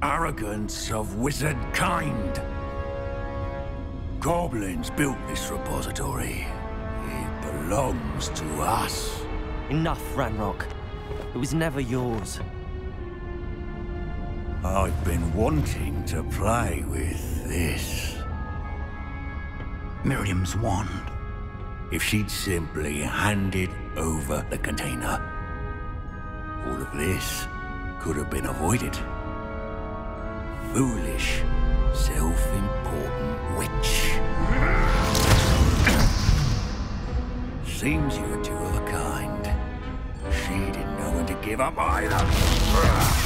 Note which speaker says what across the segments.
Speaker 1: the arrogance of wizard kind. Goblins built this repository. It belongs to us.
Speaker 2: Enough, Ranrock. It was never yours.
Speaker 1: I've been wanting to play with this. Miriam's wand. If she'd simply handed over the container, all of this could have been avoided. Foolish, self-important witch. Seems you're two of a kind. She didn't know when to give up either.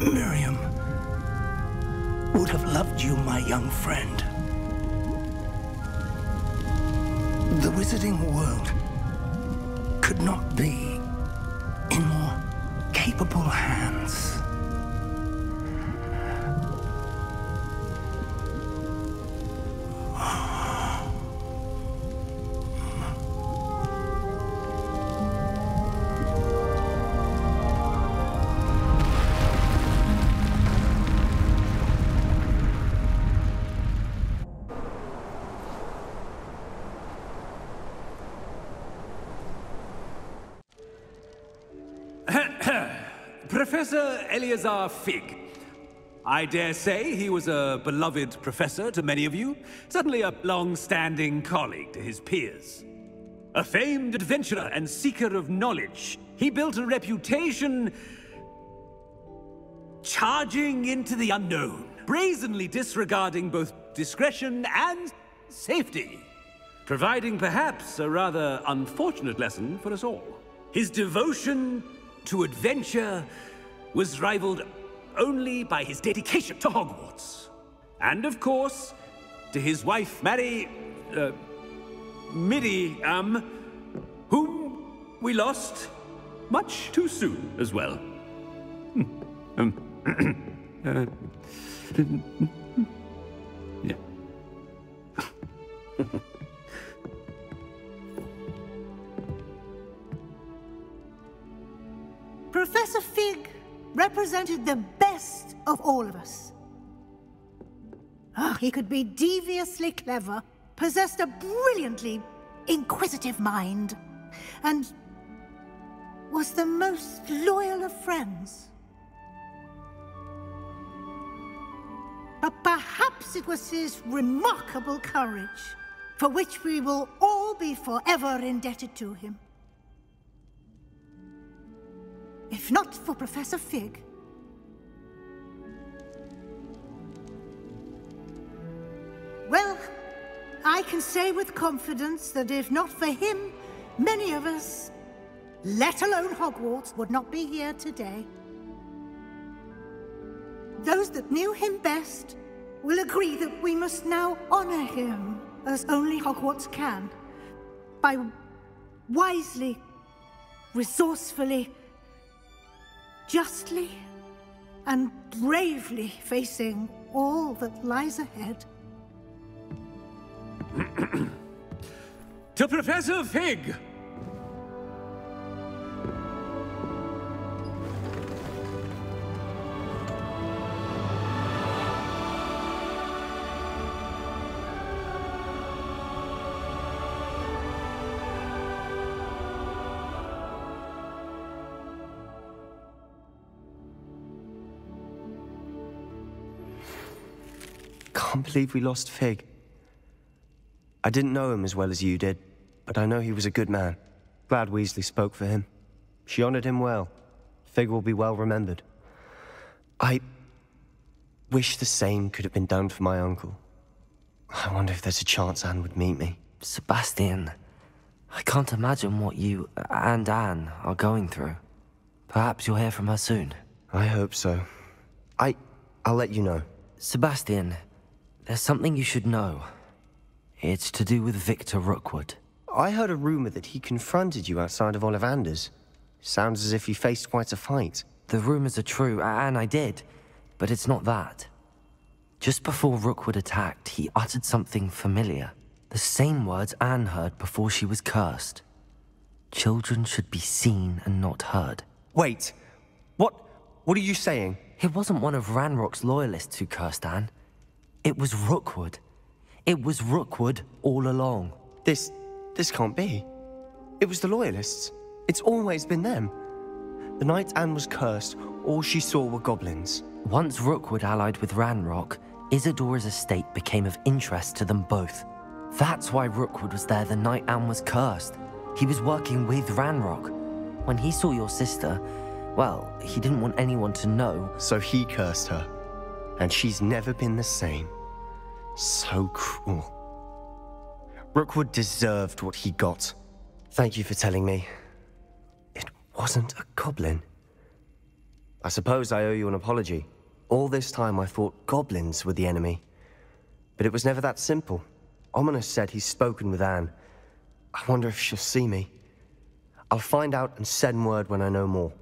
Speaker 3: Miriam would have loved you, my young friend. The wizarding world could not be in more capable hands.
Speaker 4: Professor Eleazar Fig. I dare say he was a beloved professor to many of you, certainly a long-standing colleague to his peers. A famed adventurer and seeker of knowledge, he built a reputation charging into the unknown, brazenly disregarding both discretion and safety, providing perhaps a rather unfortunate lesson for us all. His devotion to adventure was rivaled only by his dedication to Hogwarts. And of course, to his wife, Mary... Uh, Midi, um, whom we lost much too soon as well. Hmm. um, uh, yeah.
Speaker 5: Professor Fig represented the best of all of us. Oh, he could be deviously clever, possessed a brilliantly inquisitive mind, and was the most loyal of friends. But perhaps it was his remarkable courage, for which we will all be forever indebted to him. If not for Professor Fig. Well, I can say with confidence that if not for him, many of us, let alone Hogwarts, would not be here today. Those that knew him best will agree that we must now honor him as only Hogwarts can, by wisely, resourcefully, justly, and bravely facing all that lies ahead.
Speaker 4: to Professor Fig!
Speaker 2: I can't believe we lost Fig. I didn't know him as well as you did, but I know he was a good man. Glad Weasley spoke for him. She honored him well. Fig will be well remembered. I wish the same could have been done for my uncle. I wonder if there's a chance Anne would meet me.
Speaker 6: Sebastian, I can't imagine what you and Anne are going through. Perhaps you'll hear from her soon.
Speaker 2: I hope so. I... I'll let you know.
Speaker 6: Sebastian, there's something you should know. It's to do with Victor Rookwood.
Speaker 2: I heard a rumor that he confronted you outside of Ollivander's. Sounds as if he faced quite a fight.
Speaker 6: The rumors are true, and I did. But it's not that. Just before Rookwood attacked, he uttered something familiar. The same words Anne heard before she was cursed. Children should be seen and not heard.
Speaker 2: Wait. What... what are you saying?
Speaker 6: It wasn't one of Ranrock's loyalists who cursed Anne. It was Rookwood. It was Rookwood all along.
Speaker 2: This... this can't be. It was the Loyalists. It's always been them. The night Anne was cursed, all she saw were goblins.
Speaker 6: Once Rookwood allied with Ranrock, Isadora's estate became of interest to them both. That's why Rookwood was there the night Anne was cursed. He was working with Ranrock. When he saw your sister, well, he didn't want anyone to know.
Speaker 2: So he cursed her. And she's never been the same. So cruel. Rookwood deserved what he got. Thank you for telling me. It wasn't a goblin. I suppose I owe you an apology. All this time I thought goblins were the enemy. But it was never that simple. Ominis said he's spoken with Anne. I wonder if she'll see me. I'll find out and send word when I know more.